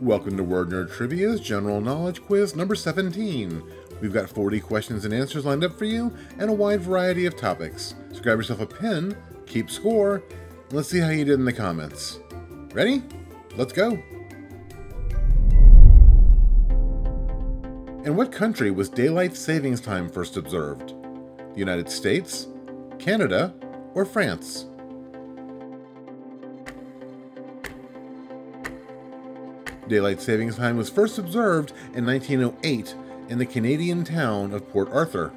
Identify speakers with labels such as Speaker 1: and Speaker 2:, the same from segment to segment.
Speaker 1: Welcome to Word Nerd Trivia's General Knowledge Quiz number 17. We've got 40 questions and answers lined up for you and a wide variety of topics. So grab yourself a pen, keep score, and let's see how you did in the comments. Ready? Let's go! In what country was daylight savings time first observed? The United States, Canada, or France? Daylight savings time was first observed in 1908 in the Canadian town of Port Arthur.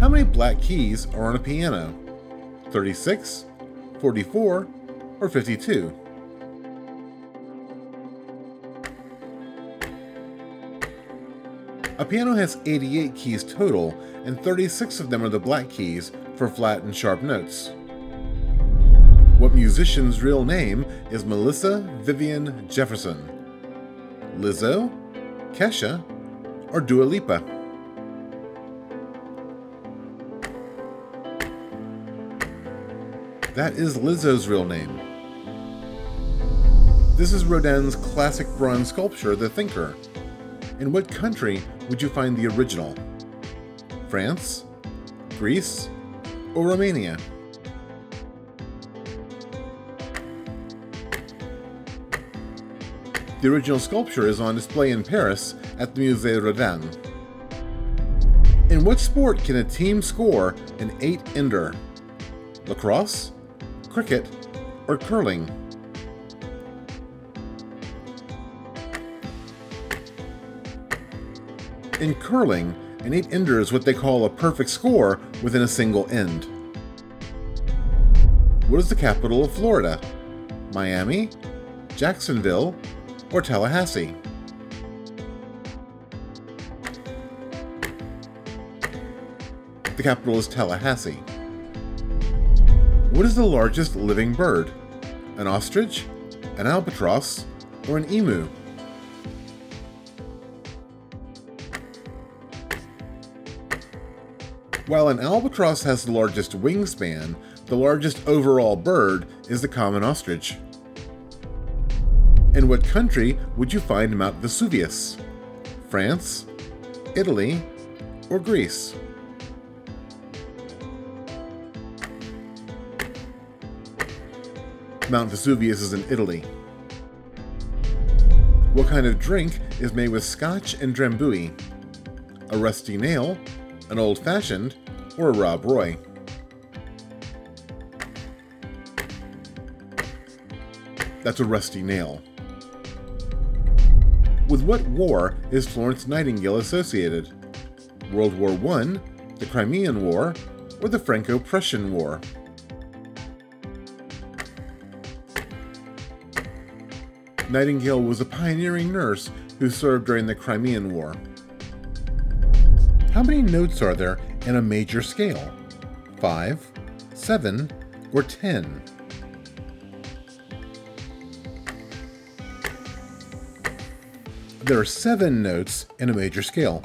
Speaker 1: How many black keys are on a piano? 36, 44, or 52? A piano has 88 keys total, and 36 of them are the black keys for flat and sharp notes. What musician's real name is Melissa Vivian Jefferson? Lizzo, Kesha, or Dua Lipa? That is Lizzo's real name. This is Rodin's classic bronze sculpture, The Thinker. In what country would you find the original? France, Greece, or Romania? The original sculpture is on display in Paris at the Musée Rodin. In what sport can a team score an 8-ender? Lacrosse, cricket, or curling? In curling, an 8-ender is what they call a perfect score within a single end. What is the capital of Florida? Miami, Jacksonville, or Tallahassee? The capital is Tallahassee. What is the largest living bird? An ostrich, an albatross, or an emu? While an albatross has the largest wingspan, the largest overall bird is the common ostrich. In what country would you find Mount Vesuvius? France, Italy, or Greece? Mount Vesuvius is in Italy. What kind of drink is made with scotch and drambuie? A rusty nail, an old fashioned, or a Rob Roy? That's a rusty nail. With what war is Florence Nightingale associated? World War I, the Crimean War, or the Franco-Prussian War? Nightingale was a pioneering nurse who served during the Crimean War. How many notes are there in a major scale? 5, 7, or 10? There are seven notes in a major scale.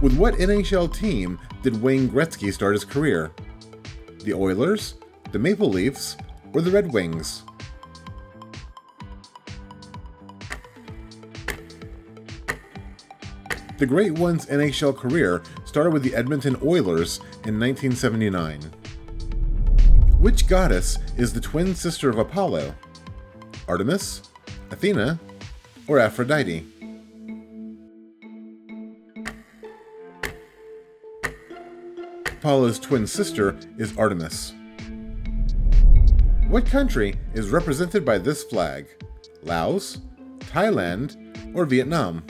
Speaker 1: With what NHL team did Wayne Gretzky start his career? The Oilers, the Maple Leafs, or the Red Wings? The Great One's NHL career started with the Edmonton Oilers in 1979. Which goddess is the twin sister of Apollo? Artemis, Athena, or Aphrodite? Apollo's twin sister is Artemis. What country is represented by this flag? Laos, Thailand, or Vietnam?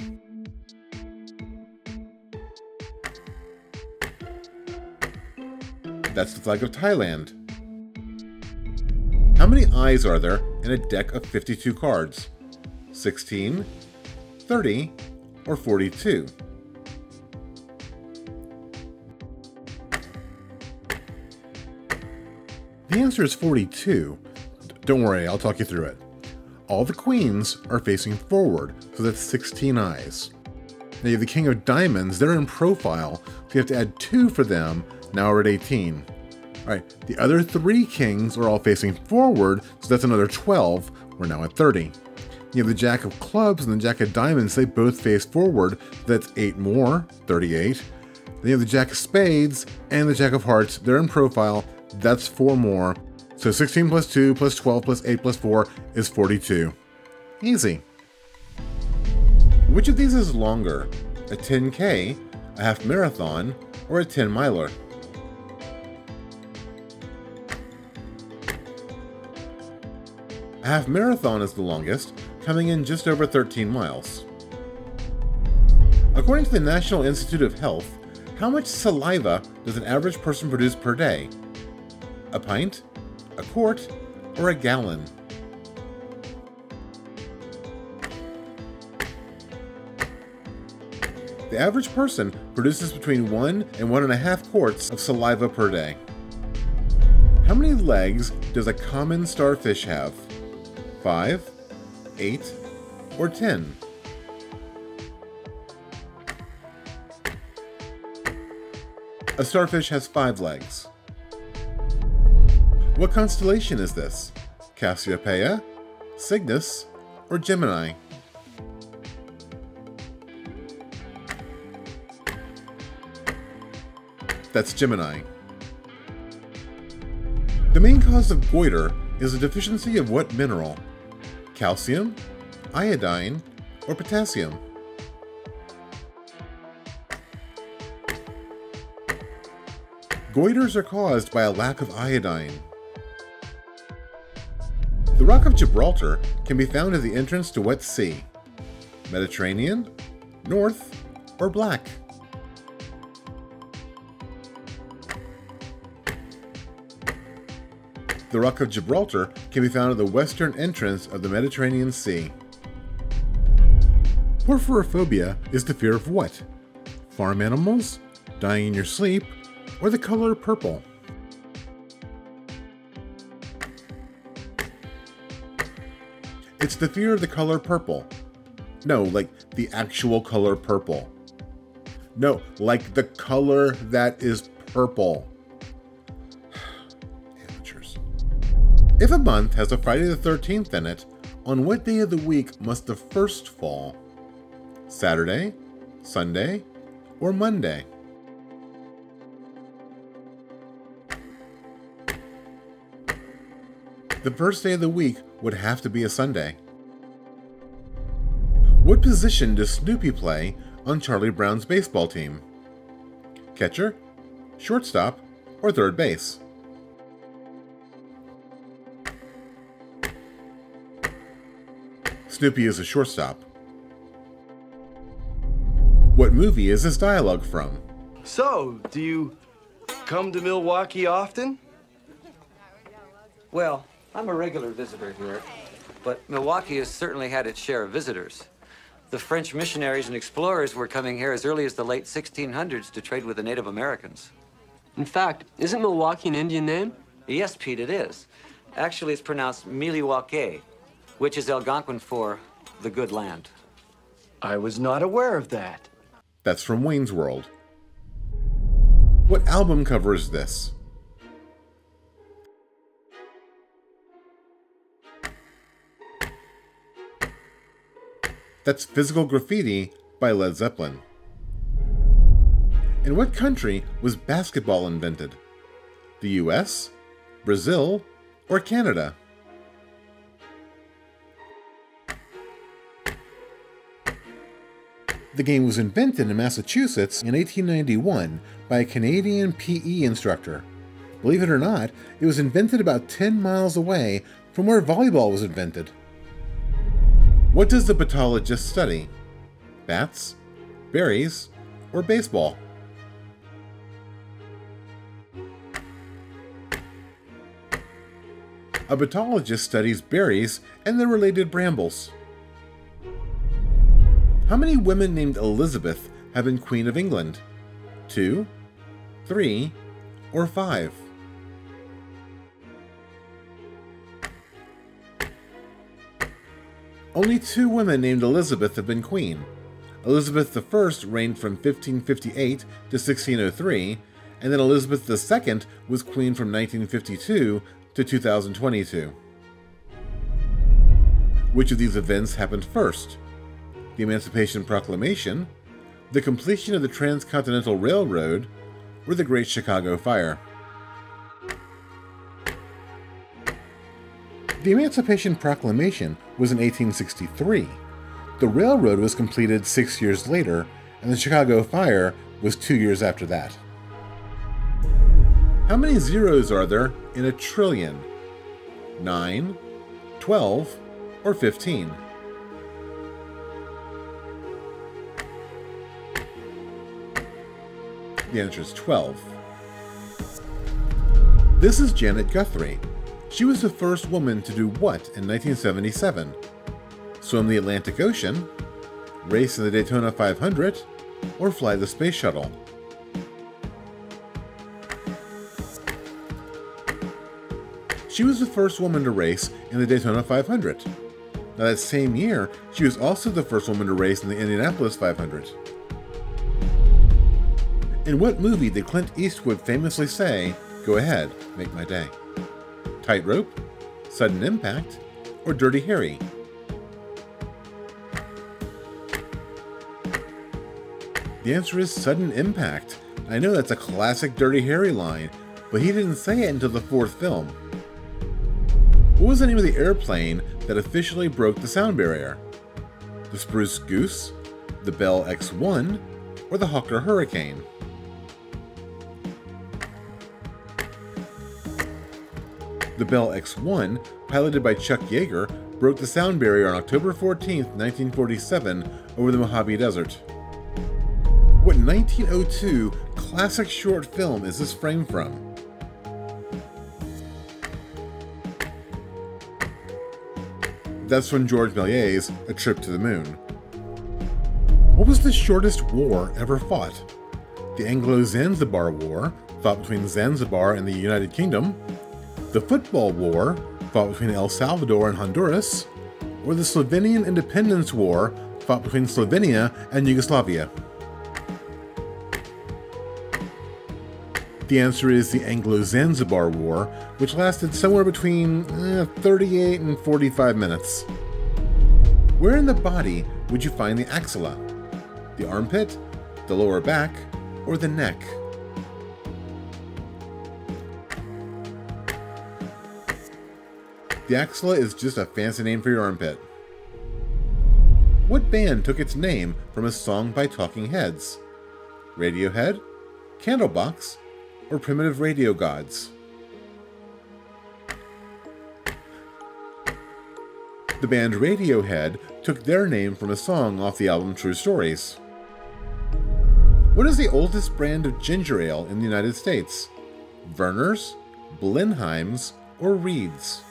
Speaker 1: That's the flag of Thailand. How many eyes are there in a deck of 52 cards? 16, 30, or 42? The answer is 42. Don't worry, I'll talk you through it. All the queens are facing forward, so that's 16 eyes. Now you have the king of diamonds, they're in profile, so you have to add 2 for them, now we're at 18. Alright, the other three kings are all facing forward, so that's another 12, We're now at 30. You have the Jack of Clubs and the Jack of Diamonds, they both face forward. That's 8 more, 38. Then you have the Jack of Spades and the Jack of Hearts, they're in profile, that's 4 more. So 16 plus 2 plus 12 plus 8 plus 4 is 42. Easy. Which of these is longer? A 10K, a half marathon, or a 10 miler? A half marathon is the longest, coming in just over 13 miles. According to the National Institute of Health, how much saliva does an average person produce per day? A pint, a quart, or a gallon? The average person produces between one and one and a half quarts of saliva per day. How many legs does a common starfish have? 5, 8, or 10? A starfish has 5 legs. What constellation is this? Cassiopeia, Cygnus, or Gemini? That's Gemini. The main cause of goiter is a deficiency of what mineral? Calcium, iodine, or potassium. Goiters are caused by a lack of iodine. The Rock of Gibraltar can be found at the entrance to what sea? Mediterranean, North, or Black? The Rock of Gibraltar can be found at the western entrance of the Mediterranean Sea. Porphyrophobia is the fear of what? Farm animals, dying in your sleep, or the color purple? It's the fear of the color purple. No, like the actual color purple. No, like the color that is purple. If a month has a Friday the 13th in it, on what day of the week must the first fall? Saturday, Sunday, or Monday? The first day of the week would have to be a Sunday. What position does Snoopy play on Charlie Brown's baseball team? Catcher, shortstop, or third base? Snoopy is a shortstop. What movie is this dialogue from?
Speaker 2: So, do you come to Milwaukee often?
Speaker 3: Well, I'm a regular visitor here, but Milwaukee has certainly had its share of visitors. The French missionaries and explorers were coming here as early as the late 1600s to trade with the Native Americans.
Speaker 4: In fact, isn't Milwaukee an Indian name?
Speaker 3: Yes, Pete, it is. Actually, it's pronounced Miliwake, which is Algonquin for the good land.
Speaker 2: I was not aware of that.
Speaker 1: That's from Wayne's World. What album cover is this? That's Physical Graffiti by Led Zeppelin. In what country was basketball invented? The US, Brazil, or Canada? The game was invented in Massachusetts in 1891 by a Canadian PE instructor. Believe it or not, it was invented about 10 miles away from where volleyball was invented. What does the batologist study? Bats, berries, or baseball? A batologist studies berries and their related brambles. How many women named Elizabeth have been Queen of England? Two, three, or five? Only two women named Elizabeth have been queen. Elizabeth I reigned from 1558 to 1603, and then Elizabeth II was queen from 1952 to 2022. Which of these events happened first? The Emancipation Proclamation, the completion of the Transcontinental Railroad, or the Great Chicago Fire? The Emancipation Proclamation was in 1863. The railroad was completed six years later, and the Chicago Fire was two years after that. How many zeros are there in a trillion? 9, 12, or 15? The answer is 12. This is Janet Guthrie. She was the first woman to do what in 1977? Swim the Atlantic Ocean, race in the Daytona 500, or fly the space shuttle? She was the first woman to race in the Daytona 500. Now, that same year, she was also the first woman to race in the Indianapolis 500. In what movie did Clint Eastwood famously say, Go ahead, make my day? Tightrope, Sudden Impact, or Dirty Harry? The answer is Sudden Impact. I know that's a classic Dirty Harry line, but he didn't say it until the fourth film. What was the name of the airplane that officially broke the sound barrier? The Spruce Goose, the Bell X-1, or the Hawker Hurricane? The Bell X-1, piloted by Chuck Yeager, broke the sound barrier on October 14, 1947, over the Mojave Desert. What 1902 classic short film is this frame from? That's from Georges Méliès' A Trip to the Moon. What was the shortest war ever fought? The Anglo Zanzibar War, fought between Zanzibar and the United Kingdom, the Football War, fought between El Salvador and Honduras, or the Slovenian Independence War, fought between Slovenia and Yugoslavia? The answer is the Anglo Zanzibar War, which lasted somewhere between eh, 38 and 45 minutes. Where in the body would you find the axilla? The armpit, the lower back, or the neck? The axilla is just a fancy name for your armpit. What band took its name from a song by Talking Heads? Radiohead, Candlebox, or primitive radio gods? The band Radiohead took their name from a song off the album True Stories. What is the oldest brand of ginger ale in the United States? Vernors, Blenheims, or Reeds?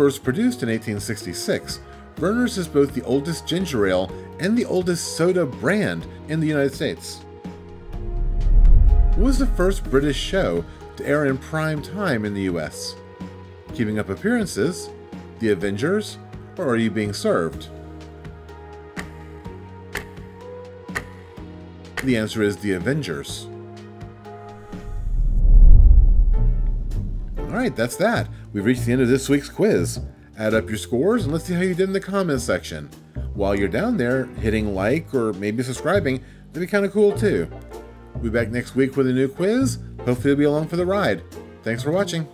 Speaker 1: First produced in 1866, Vernors is both the oldest ginger ale and the oldest soda brand in the United States. What was the first British show to air in prime time in the US? Keeping Up Appearances, The Avengers, or Are You Being Served? The answer is The Avengers. Alright, that's that. We've reached the end of this week's quiz. Add up your scores and let's see how you did in the comments section while you're down there hitting like or maybe subscribing, that'd be kind of cool too. We'll be back next week with a new quiz. Hopefully, you'll be along for the ride. Thanks for watching.